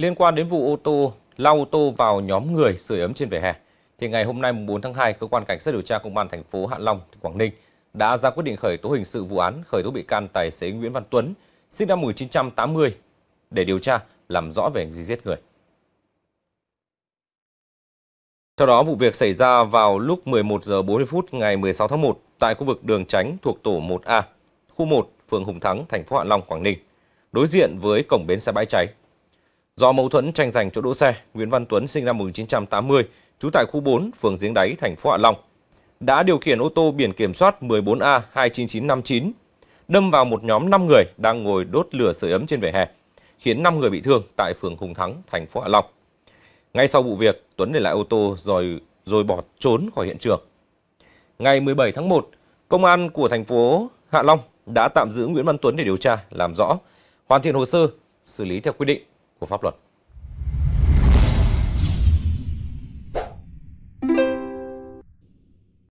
Liên quan đến vụ ô tô lao ô tô vào nhóm người sưởi ấm trên vỉa hè, thì ngày hôm nay 4 tháng 2, cơ quan cảnh sát điều tra công an thành phố Hạ Long, Quảng Ninh đã ra quyết định khởi tố hình sự vụ án khởi tố bị can tài xế Nguyễn Văn Tuấn, sinh năm 1980 để điều tra làm rõ về hành vi giết người. Theo đó, vụ việc xảy ra vào lúc 11 giờ 40 phút ngày 16 tháng 1 tại khu vực đường tránh thuộc tổ 1A, khu 1, phường Hùng Thắng, thành phố Hạ Long, Quảng Ninh, đối diện với cổng bến xe bãi cháy. Do mâu thuẫn tranh giành chỗ đỗ xe, Nguyễn Văn Tuấn sinh năm 1980, trú tại khu 4, phường Giếng Đáy, thành phố Hạ Long, đã điều khiển ô tô biển kiểm soát 14A 29959 đâm vào một nhóm 5 người đang ngồi đốt lửa sưởi ấm trên vỉa hè, khiến 5 người bị thương tại phường Hùng Thắng, thành phố Hạ Long. Ngay sau vụ việc, Tuấn để lại ô tô rồi rồi bỏ trốn khỏi hiện trường. Ngày 17 tháng 1, công an của thành phố Hạ Long đã tạm giữ Nguyễn Văn Tuấn để điều tra, làm rõ, hoàn thiện hồ sơ, xử lý theo quy định của pháp luật.